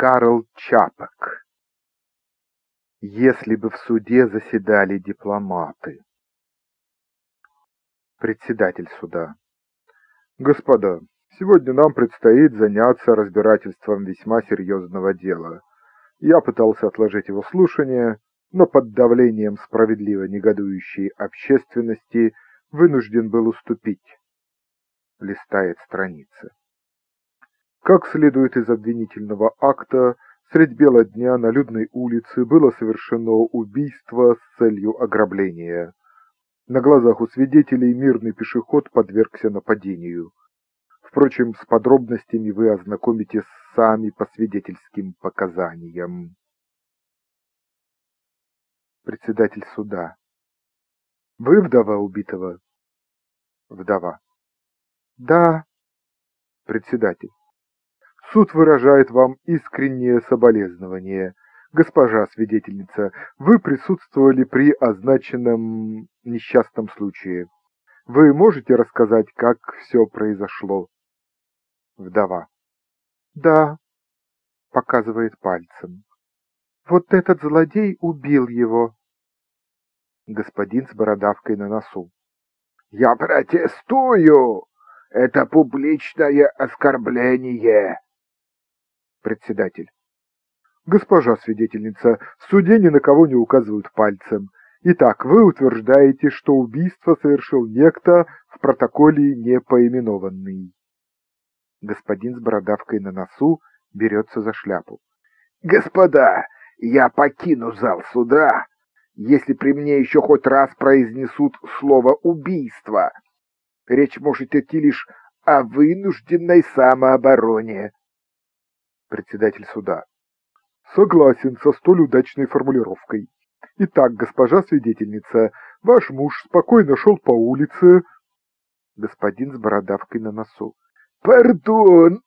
Карл Чапок. Если бы в суде заседали дипломаты. Председатель суда. Господа, сегодня нам предстоит заняться разбирательством весьма серьезного дела. Я пытался отложить его слушание, но под давлением справедливо негодующей общественности вынужден был уступить. Листает страницы. Как следует из обвинительного акта, средь бела дня на людной улице было совершено убийство с целью ограбления. На глазах у свидетелей мирный пешеход подвергся нападению. Впрочем, с подробностями вы ознакомитесь сами по свидетельским показаниям. Председатель суда. Вы вдова убитого? Вдова. Да. Председатель. Суд выражает вам искреннее соболезнование. Госпожа свидетельница, вы присутствовали при означенном несчастном случае. Вы можете рассказать, как все произошло? Вдова. Да, показывает пальцем. Вот этот злодей убил его. Господин с бородавкой на носу. Я протестую! Это публичное оскорбление! Председатель. Госпожа свидетельница, в суде ни на кого не указывают пальцем. Итак, вы утверждаете, что убийство совершил некто в протоколе не поименованный. Господин с бородавкой на носу берется за шляпу. Господа, я покину зал суда, если при мне еще хоть раз произнесут слово «убийство». Речь может идти лишь о вынужденной самообороне. Председатель суда. Согласен со столь удачной формулировкой. Итак, госпожа свидетельница, ваш муж спокойно шел по улице... Господин с бородавкой на носу. Пардон,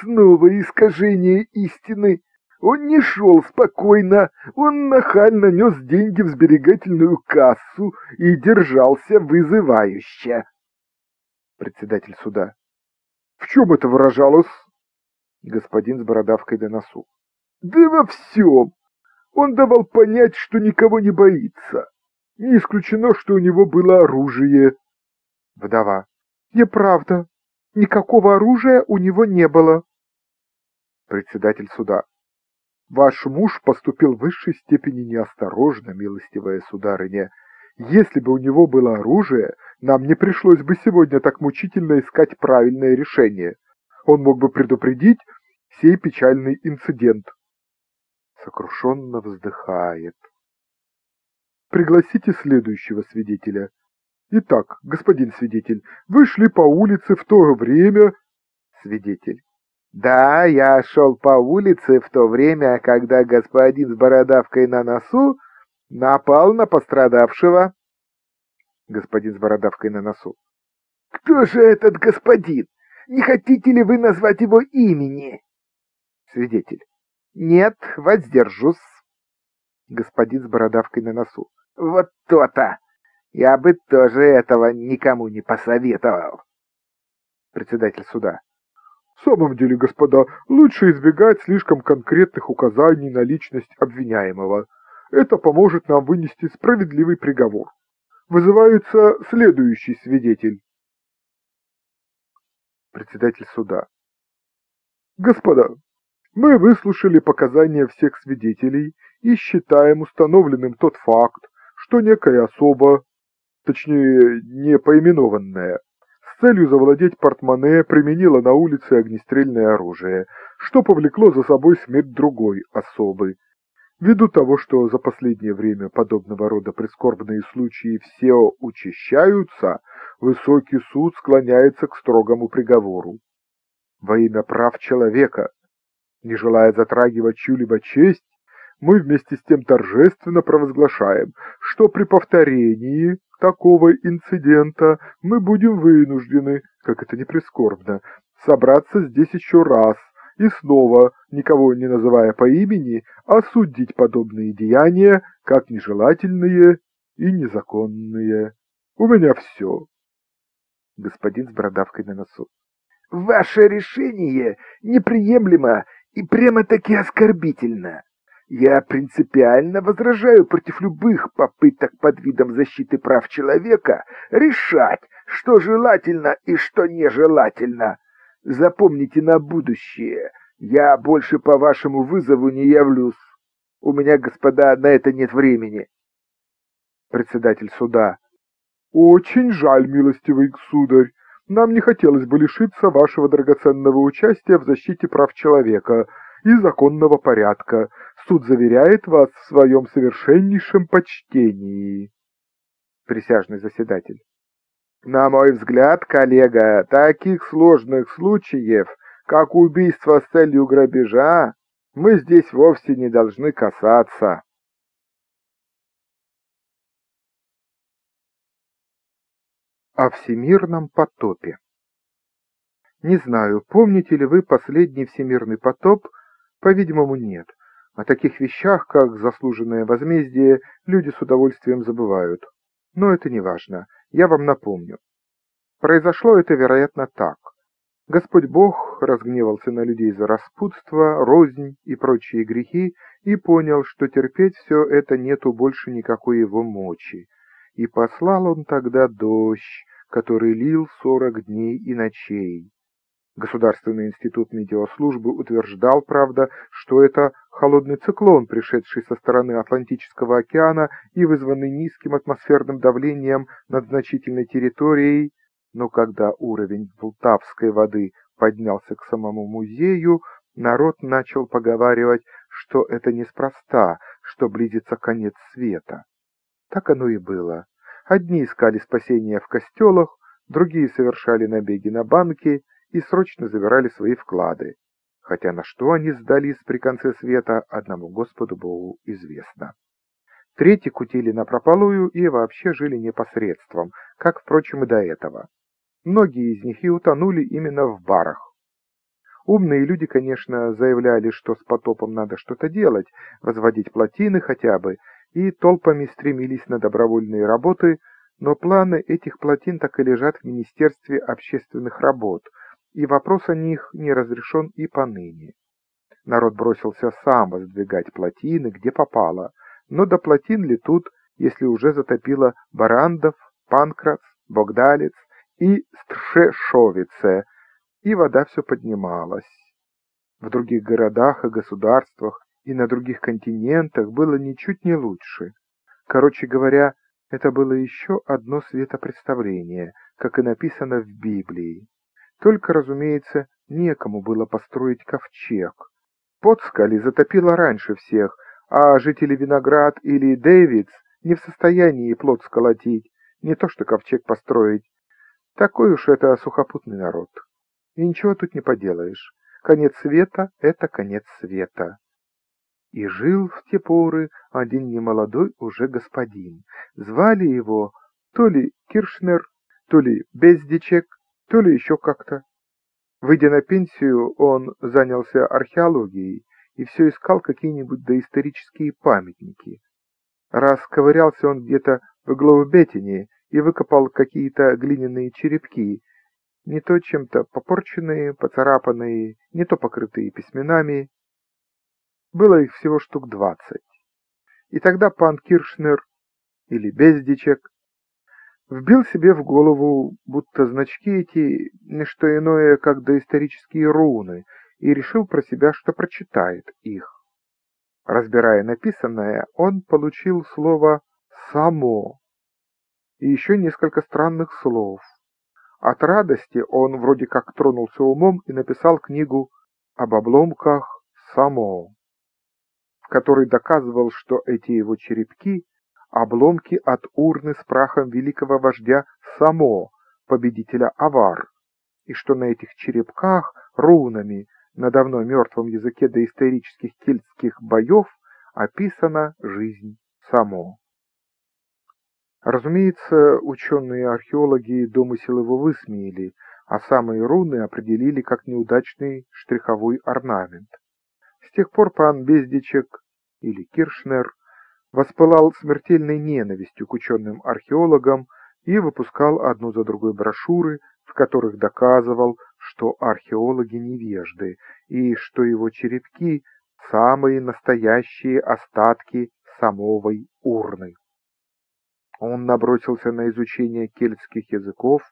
снова искажение истины. Он не шел спокойно, он нахально нес деньги в сберегательную кассу и держался вызывающе. Председатель суда. В чем это выражалось? Господин с бородавкой до носу. Да во всем. Он давал понять, что никого не боится. Не исключено, что у него было оружие. Вдова. Неправда. Никакого оружия у него не было. Председатель суда. Ваш муж поступил в высшей степени неосторожно, милостивая сударыня. Если бы у него было оружие, нам не пришлось бы сегодня так мучительно искать правильное решение. Он мог бы предупредить сей печальный инцидент. Сокрушенно вздыхает. Пригласите следующего свидетеля. Итак, господин свидетель, вы шли по улице в то время... Свидетель. Да, я шел по улице в то время, когда господин с бородавкой на носу напал на пострадавшего. Господин с бородавкой на носу. Кто же этот господин? Не хотите ли вы назвать его имени? Свидетель. Нет, воздержусь. Господин с бородавкой на носу. Вот то-то. Я бы тоже этого никому не посоветовал. Председатель суда. В самом деле, господа, лучше избегать слишком конкретных указаний на личность обвиняемого. Это поможет нам вынести справедливый приговор. Вызывается следующий свидетель. Председатель суда. Господа, мы выслушали показания всех свидетелей и считаем установленным тот факт, что некая особа, точнее, не поименованная, с целью завладеть портмоне применила на улице огнестрельное оружие, что повлекло за собой смерть другой особы. Ввиду того, что за последнее время подобного рода прискорбные случаи все учащаются, высокий суд склоняется к строгому приговору. Во имя прав человека, не желая затрагивать чью-либо честь, мы вместе с тем торжественно провозглашаем, что при повторении такого инцидента мы будем вынуждены, как это не прискорбно, собраться здесь еще раз и снова, никого не называя по имени, осудить подобные деяния как нежелательные и незаконные. У меня все. Господин с бородавкой на носу. Ваше решение неприемлемо и прямо-таки оскорбительно. Я принципиально возражаю против любых попыток под видом защиты прав человека решать, что желательно и что нежелательно. Запомните на будущее, я больше по вашему вызову не явлюсь. У меня, господа, на это нет времени. Председатель суда. Очень жаль, милостивый сударь. Нам не хотелось бы лишиться вашего драгоценного участия в защите прав человека и законного порядка. Суд заверяет вас в своем совершеннейшем почтении. Присяжный заседатель. На мой взгляд, коллега, таких сложных случаев, как убийство с целью грабежа, мы здесь вовсе не должны касаться. О всемирном потопе Не знаю, помните ли вы последний всемирный потоп? По-видимому, нет. О таких вещах, как заслуженное возмездие, люди с удовольствием забывают. Но это не важно. Я вам напомню. Произошло это, вероятно, так. Господь Бог разгневался на людей за распутство, рознь и прочие грехи и понял, что терпеть все это нету больше никакой его мочи. И послал он тогда дождь, который лил сорок дней и ночей. Государственный институт метеослужбы утверждал, правда, что это холодный циклон, пришедший со стороны Атлантического океана и вызванный низким атмосферным давлением над значительной территорией, но когда уровень Полтавской воды поднялся к самому музею, народ начал поговаривать, что это неспроста, что близится конец света. Так оно и было. Одни искали спасения в костелах, другие совершали набеги на банки и срочно забирали свои вклады. Хотя на что они сдались при конце света, одному Господу Богу известно. Третьи кутили напропалую и вообще жили непосредством, как, впрочем, и до этого. Многие из них и утонули именно в барах. Умные люди, конечно, заявляли, что с потопом надо что-то делать, возводить плотины хотя бы, и толпами стремились на добровольные работы, но планы этих плотин так и лежат в Министерстве общественных работ, и вопрос о них не разрешен и поныне. Народ бросился сам воздвигать плотины, где попало, но до плотин ли тут, если уже затопило Барандов, Панкрац, Богдалец, и Стршешовице, и вода все поднималась. В других городах и государствах и на других континентах было ничуть не лучше. Короче говоря, это было еще одно светопредставление, как и написано в Библии. Только, разумеется, некому было построить ковчег. Подскали затопило раньше всех, а жители Виноград или Дэвидс не в состоянии плод сколотить, не то что ковчег построить. Такой уж это сухопутный народ. И ничего тут не поделаешь. Конец света — это конец света. И жил в те поры один немолодой уже господин. Звали его то ли Киршнер, то ли Бездичек, то ли еще как-то. Выйдя на пенсию, он занялся археологией и все искал какие-нибудь доисторические памятники. Раз ковырялся он где-то в Глоубетине и выкопал какие-то глиняные черепки, не то чем-то попорченные, поцарапанные, не то покрытые письменами. Было их всего штук двадцать. И тогда пан Киршнер, или Бездичек, вбил себе в голову, будто значки эти не что иное, как доисторические руны, и решил про себя, что прочитает их. Разбирая написанное, он получил слово «само», и еще несколько странных слов. От радости он вроде как тронулся умом и написал книгу об обломках Само, в которой доказывал, что эти его черепки — обломки от урны с прахом великого вождя Само, победителя Авар, и что на этих черепках рунами на давно мертвом языке доисторических кельтских боев описана жизнь Само. Разумеется, ученые-археологи домысел его высмеяли, а самые руны определили как неудачный штриховой орнамент. Тех пор пан Бездичек, или Киршнер, воспылал смертельной ненавистью к ученым-археологам и выпускал одну за другой брошюры, в которых доказывал, что археологи невежды и что его черепки – самые настоящие остатки самовой урны. Он набросился на изучение кельтских языков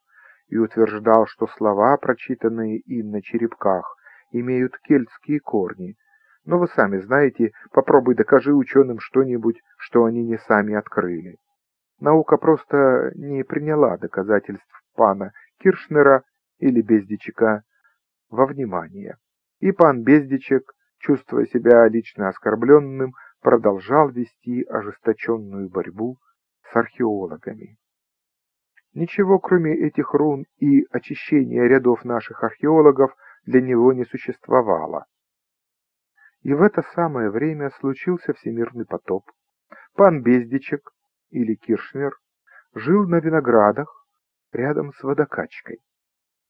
и утверждал, что слова, прочитанные им на черепках, имеют кельтские корни. Но вы сами знаете, попробуй докажи ученым что-нибудь, что они не сами открыли. Наука просто не приняла доказательств пана Киршнера или Бездичека во внимание. И пан Бездичек, чувствуя себя лично оскорбленным, продолжал вести ожесточенную борьбу с археологами. Ничего, кроме этих рун и очищения рядов наших археологов, для него не существовало. И в это самое время случился всемирный потоп. Пан Бездичек, или Киршнер, жил на виноградах рядом с водокачкой.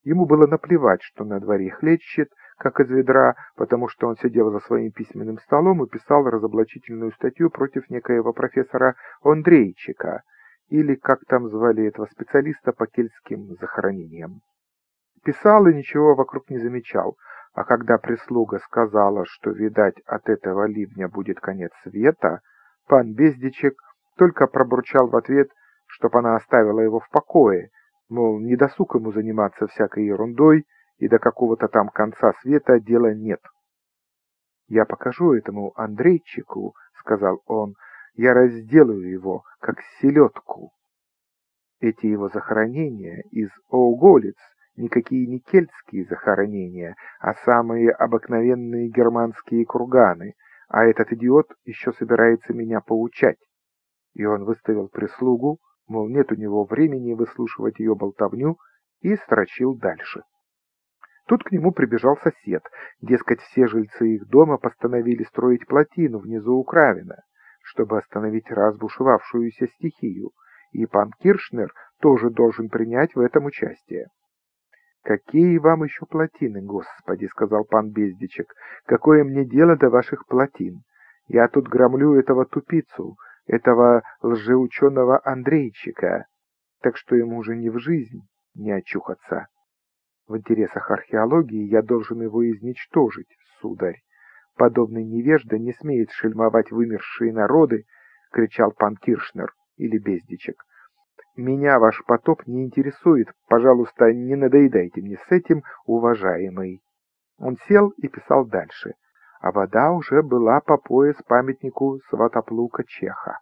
Ему было наплевать, что на дворе хлещет, как из ведра, потому что он сидел за своим письменным столом и писал разоблачительную статью против некоего профессора Андрейчика, или как там звали этого специалиста по кельтским захоронениям. Писал и ничего вокруг не замечал, а когда прислуга сказала, что, видать, от этого ливня будет конец света, пан Бездичек только пробурчал в ответ, чтоб она оставила его в покое, мол, не досуг ему заниматься всякой ерундой, и до какого-то там конца света дела нет. «Я покажу этому Андрейчику», — сказал он, — «я разделаю его, как селедку». Эти его захоронения из Оуголиц никакие не кельтские захоронения, а самые обыкновенные германские курганы, а этот идиот еще собирается меня поучать. И он выставил прислугу, мол, нет у него времени выслушивать ее болтовню, и строчил дальше. Тут к нему прибежал сосед, дескать, все жильцы их дома постановили строить плотину внизу у Кравина, чтобы остановить разбушевавшуюся стихию, и пан Киршнер тоже должен принять в этом участие. «Какие вам еще плотины, господи!» — сказал пан Бездичек. «Какое мне дело до ваших плотин? Я тут громлю этого тупицу, этого лжеученого Андрейчика, так что ему уже ни в жизнь не очухаться. В интересах археологии я должен его изничтожить, сударь. Подобный невежда не смеет шельмовать вымершие народы, кричал пан Киршнер или Бездичек. Меня ваш потоп не интересует, пожалуйста, не надоедайте мне с этим, уважаемый. Он сел и писал дальше а вода уже была по пояс памятнику Сватоплука Чеха.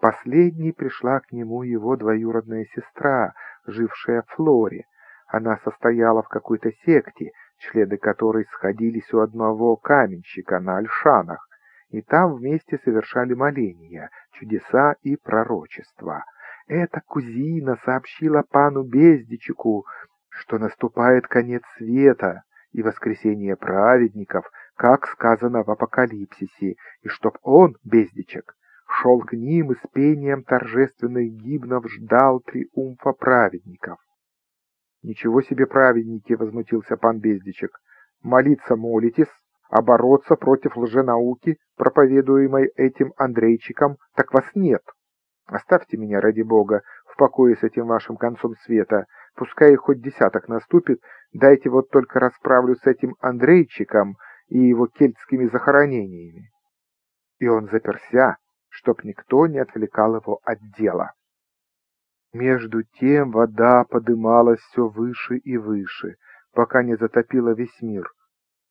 Последней пришла к нему его двоюродная сестра, жившая в Флоре. Она состояла в какой-то секте, члены которой сходились у одного каменщика на Альшанах, и там вместе совершали моления, чудеса и пророчества. Эта кузина сообщила пану Бездичику, что наступает конец света, и воскресение праведников, как сказано в Апокалипсисе, и чтоб он, бездичек, шел к ним и с пением торжественных гимнов ждал триумфа праведников. «Ничего себе праведники!» — возмутился пан Бездичек. «Молиться молитесь, а бороться против лженауки, проповедуемой этим Андрейчиком, так вас нет. Оставьте меня, ради бога, в покое с этим вашим концом света, пускай хоть десяток наступит, Дайте вот только расправлю с этим Андрейчиком и его кельтскими захоронениями. И он заперся, чтоб никто не отвлекал его от дела. Между тем вода подымалась все выше и выше, пока не затопила весь мир.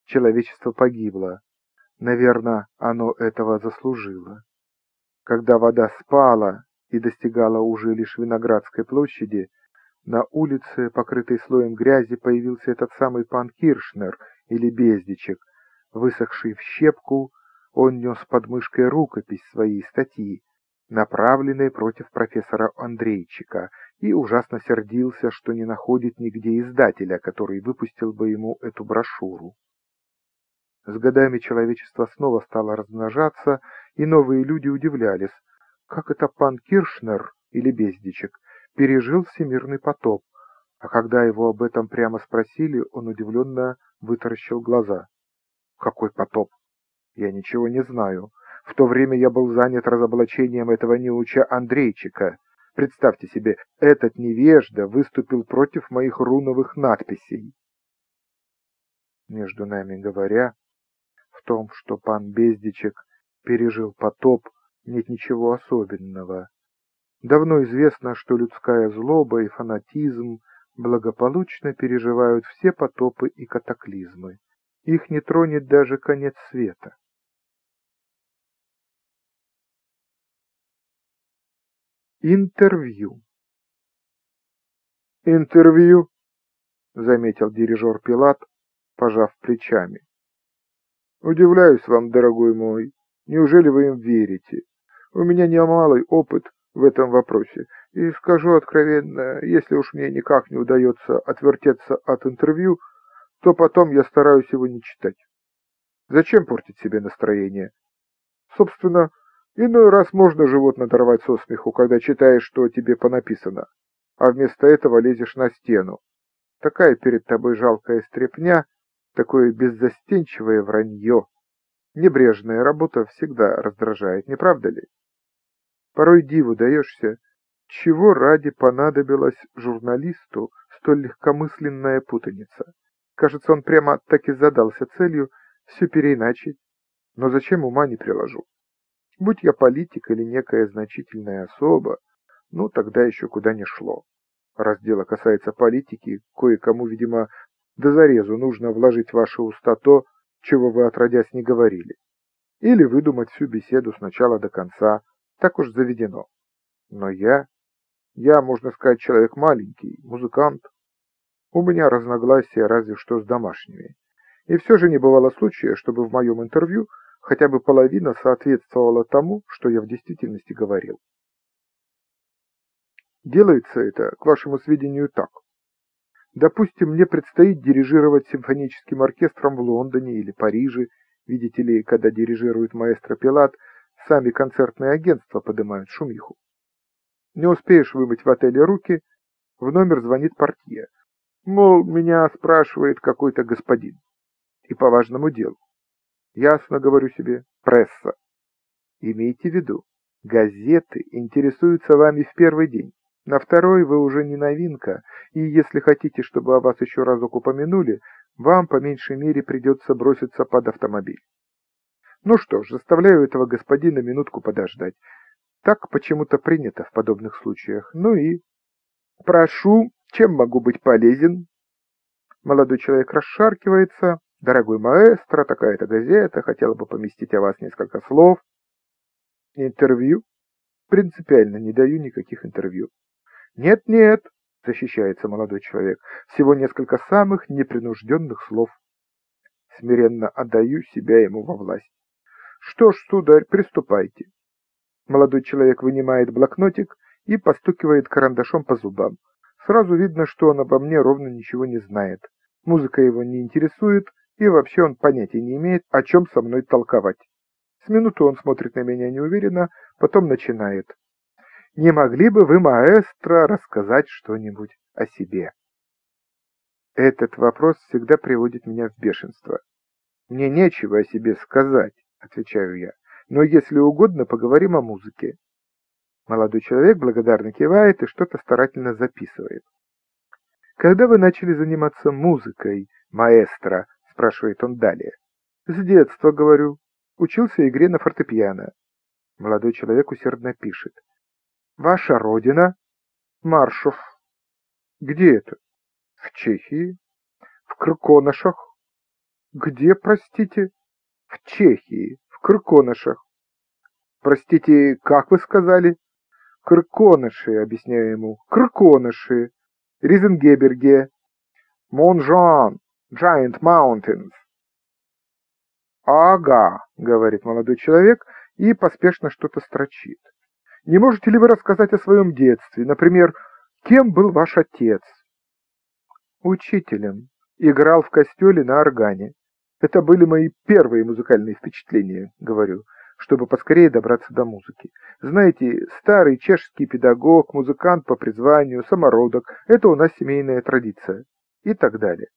Человечество погибло. Наверное, оно этого заслужило. Когда вода спала и достигала уже лишь Виноградской площади, на улице, покрытой слоем грязи, появился этот самый пан Киршнер или Бездичек. Высохший в щепку, он нес под мышкой рукопись своей статьи, направленной против профессора Андрейчика, и ужасно сердился, что не находит нигде издателя, который выпустил бы ему эту брошюру. С годами человечество снова стало размножаться, и новые люди удивлялись, как это пан Киршнер или Бездичек пережил всемирный потоп, а когда его об этом прямо спросили, он удивленно вытаращил глаза. «Какой потоп? Я ничего не знаю. В то время я был занят разоблачением этого неуча Андрейчика. Представьте себе, этот невежда выступил против моих руновых надписей. Между нами говоря, том, что пан Бездичек пережил потоп, нет ничего особенного. Давно известно, что людская злоба и фанатизм благополучно переживают все потопы и катаклизмы. Их не тронет даже конец света. Интервью «Интервью», — заметил дирижер Пилат, пожав плечами. «Удивляюсь вам, дорогой мой. Неужели вы им верите? У меня немалый опыт в этом вопросе, и скажу откровенно, если уж мне никак не удается отвертеться от интервью, то потом я стараюсь его не читать. Зачем портить себе настроение? Собственно, иной раз можно живот надорвать со смеху, когда читаешь, что тебе понаписано, а вместо этого лезешь на стену. Такая перед тобой жалкая стряпня, такое беззастенчивое вранье. Небрежная работа всегда раздражает, не правда ли? Порой диву даешься, чего ради понадобилась журналисту столь легкомысленная путаница. Кажется, он прямо так и задался целью все переиначить. Но зачем ума не приложу? Будь я политик или некая значительная особа, ну, тогда еще куда не шло. Раз дело касается политики, кое-кому, видимо, до зарезу нужно вложить в ваши уста то, чего вы отродясь не говорили. Или выдумать всю беседу с начала до конца, так уж заведено. Но я, я, можно сказать, человек маленький, музыкант. У меня разногласия разве что с домашними. И все же не бывало случая, чтобы в моем интервью хотя бы половина соответствовала тому, что я в действительности говорил. Делается это, к вашему сведению, так. Допустим, мне предстоит дирижировать симфоническим оркестром в Лондоне или Париже. Видите ли, когда дирижирует маэстро Пилат, сами концертные агентства поднимают шумиху. Не успеешь вымыть в отеле руки, в номер звонит портье. Мол, меня спрашивает какой-то господин. И по важному делу. Ясно говорю себе, пресса. Имейте в виду, газеты интересуются вами в первый день. На второй вы уже не новинка, и если хотите, чтобы о вас еще разок упомянули, вам по меньшей мере придется броситься под автомобиль. Ну что ж, заставляю этого господина минутку подождать. Так почему-то принято в подобных случаях. Ну и... Прошу, чем могу быть полезен? Молодой человек расшаркивается. Дорогой маэстро, такая-то газета, хотела бы поместить о вас несколько слов. Интервью? Принципиально не даю никаких интервью. «Нет-нет», — защищается молодой человек, — «всего несколько самых непринужденных слов». Смиренно отдаю себя ему во власть. «Что ж, сударь, приступайте». Молодой человек вынимает блокнотик и постукивает карандашом по зубам. Сразу видно, что он обо мне ровно ничего не знает. Музыка его не интересует, и вообще он понятия не имеет, о чем со мной толковать. С минуту он смотрит на меня неуверенно, потом начинает. Не могли бы вы, маэстро, рассказать что-нибудь о себе? Этот вопрос всегда приводит меня в бешенство. Мне нечего о себе сказать, отвечаю я, но если угодно, поговорим о музыке. Молодой человек благодарно кивает и что-то старательно записывает. «Когда вы начали заниматься музыкой, маэстро?» – спрашивает он далее. «С детства, говорю. Учился игре на фортепиано». Молодой человек усердно пишет. Ваша родина? Маршов. Где это? В Чехии. В Крконошах. Где, простите? В Чехии, в Крконошах. Простите, как вы сказали? Крконоши, объясняю ему. Крконоши. Ризенгеберге. Монжан. Giant Mountains. «Ага», — говорит молодой человек и поспешно что-то строчит. Не можете ли вы рассказать о своем детстве? Например, кем был ваш отец? Учителем. Играл в костеле на органе. Это были мои первые музыкальные впечатления, говорю, чтобы поскорее добраться до музыки. Знаете, старый чешский педагог, музыкант по призванию, самородок – это у нас семейная традиция. И так далее.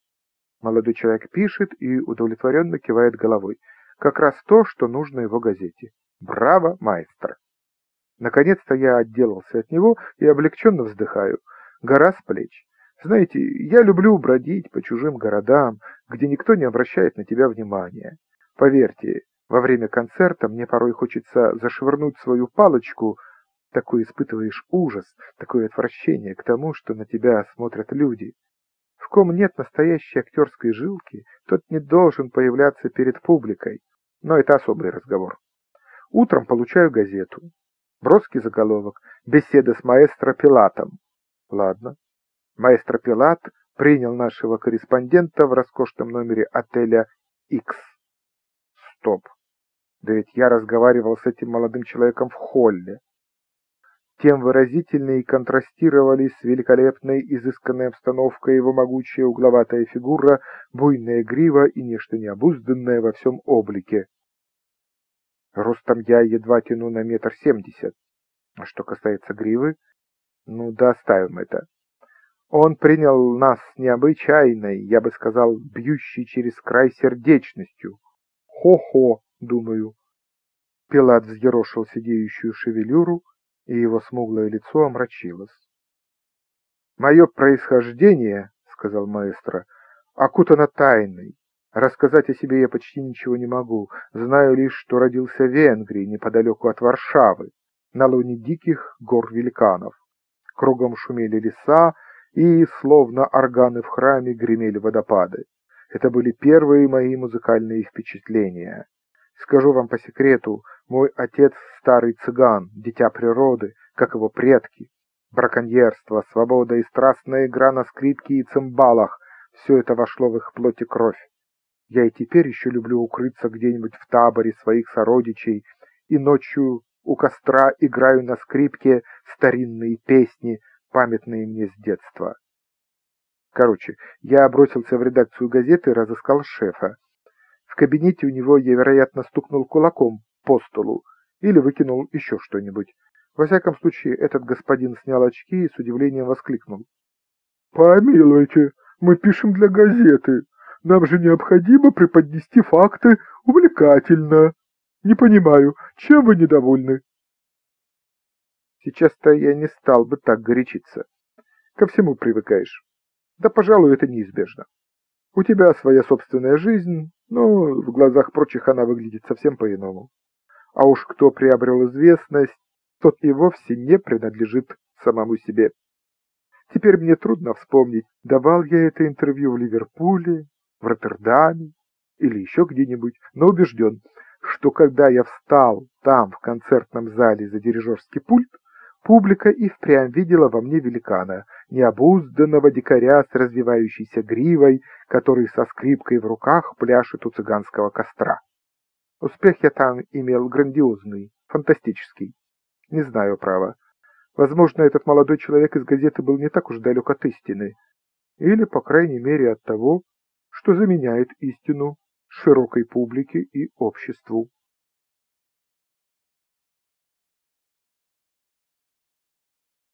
Молодой человек пишет и удовлетворенно кивает головой. Как раз то, что нужно его газете. Браво, маэстро! Наконец-то я отделался от него и облегченно вздыхаю. Гора с плеч. Знаете, я люблю бродить по чужим городам, где никто не обращает на тебя внимания. Поверьте, во время концерта мне порой хочется зашвырнуть свою палочку, такой испытываешь ужас, такое отвращение к тому, что на тебя смотрят люди. В ком нет настоящей актерской жилки, тот не должен появляться перед публикой. Но это особый разговор. Утром получаю газету. Броский заголовок «Беседа с маэстро Пилатом». Ладно. Маэстро Пилат принял нашего корреспондента в роскошном номере отеля X. Стоп. Да ведь я разговаривал с этим молодым человеком в холле. Тем выразительнее контрастировали с великолепной изысканной обстановкой его могучая угловатая фигура, буйная грива и нечто необузданное во всем облике. Ростом я едва тяну на метр семьдесят. А что касается гривы, ну да оставим это. Он принял нас необычайной, я бы сказал, бьющей через край сердечностью. Хо-хо, думаю. Пилат взъерошил сидеющую шевелюру, и его смуглое лицо омрачилось. «Мое происхождение, — сказал маэстро, — окутано тайной. Рассказать о себе я почти ничего не могу. Знаю лишь, что родился в Венгрии, неподалеку от Варшавы, на лоне диких гор-великанов. Кругом шумели леса, и, словно органы в храме, гремели водопады. Это были первые мои музыкальные впечатления. Скажу вам по секрету, мой отец старый цыган, дитя природы, как его предки. Браконьерство, свобода и страстная игра на скрипке и цимбалах — все это вошло в их плоть и кровь. Я и теперь еще люблю укрыться где-нибудь в таборе своих сородичей и ночью у костра играю на скрипке старинные песни, памятные мне с детства. Короче, я бросился в редакцию газеты и разыскал шефа. В кабинете у него я, вероятно, стукнул кулаком по столу или выкинул еще что-нибудь. Во всяком случае, этот господин снял очки и с удивлением воскликнул. «Помилуйте, мы пишем для газеты. Нам же необходимо преподнести факты увлекательно. Не понимаю, чем вы недовольны? Сейчас-то я не стал бы так горячиться. Ко всему привыкаешь. Да, пожалуй, это неизбежно. У тебя своя собственная жизнь, но в глазах прочих она выглядит совсем по-иному. А уж кто приобрел известность, тот и вовсе не принадлежит самому себе. Теперь мне трудно вспомнить, давал я это интервью в Ливерпуле в Роттердаме или еще где-нибудь, но убежден, что когда я встал там, в концертном зале за дирижерский пульт, публика и впрямь видела во мне великана, необузданного дикаря с развивающейся гривой, который со скрипкой в руках пляшет у цыганского костра. Успех я там имел грандиозный, фантастический. Не знаю, право. Возможно, этот молодой человек из газеты был не так уж далек от истины. Или, по крайней мере, от того, что заменяет истину широкой публике и обществу.